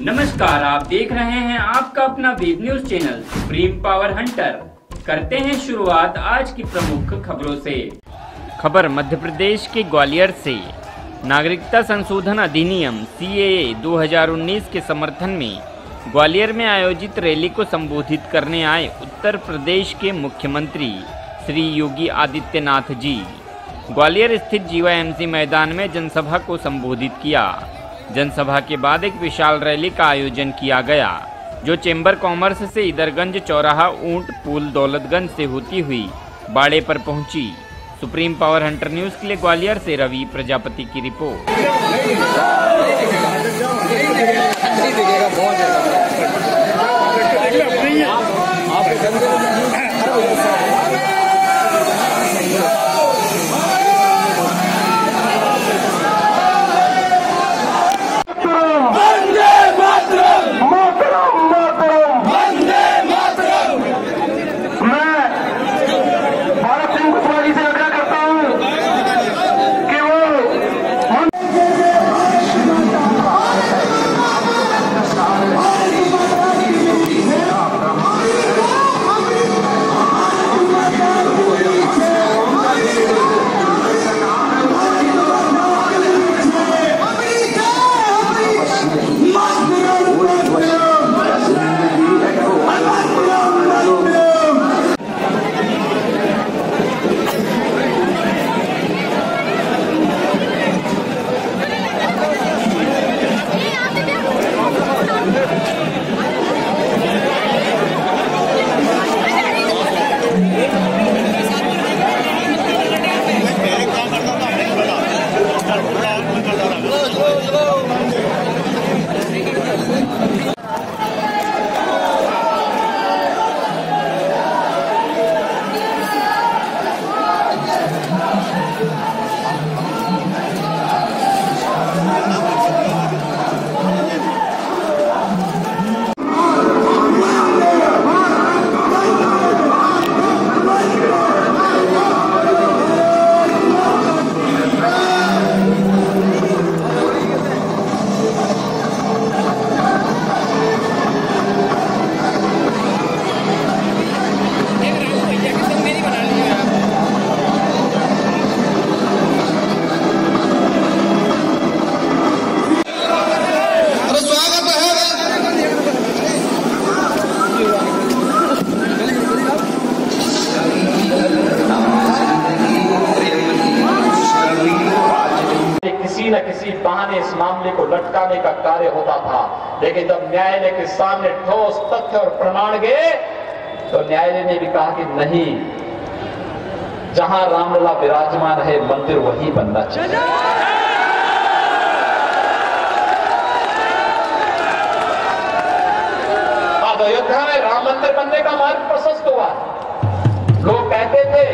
नमस्कार, आप देख रहे हैं आपका अपना web news channel supreme power hunter. करते हैं शुरुआत आज की प्रमुख खबरों से। खबर, मध्य प्रदेश के ग्वालियर से। नागरिकता संशोधन अधिनियम सी 2019 के समर्थन में ग्वालियर में आयोजित रैली को संबोधित करने आए उत्तर प्रदेश के मुख्यमंत्री श्री योगी आदित्यनाथ जी। ग्वालियर स्थित जीवा मैदान में जनसभा को संबोधित किया। जनसभा के बाद एक विशाल रैली का आयोजन किया गया, जो चेंबर कॉमर्स से इधरगंज चौराहा, ऊँट, पुल, दौलतगंज से होती हुई बाड़े पर पहुँची। सुप्रीम पावर हंटर न्यूज़ के लिए ग्वालियर से रवि प्रजापति की रिपोर्ट। में इस मामले को लटकाने का कार्य होता था। लेकिन जब न्यायालय के सामने ठोस तथ्य और प्रमाण गए तो न्यायालय ने भी कहा कि नहीं, जहाँ रामलला विराजमान है, मंदिर वही बनना चाहिए। अब अयोध्या में राम मंदिर बनने का मार्ग प्रशस्त हुआ। लोग कहते थे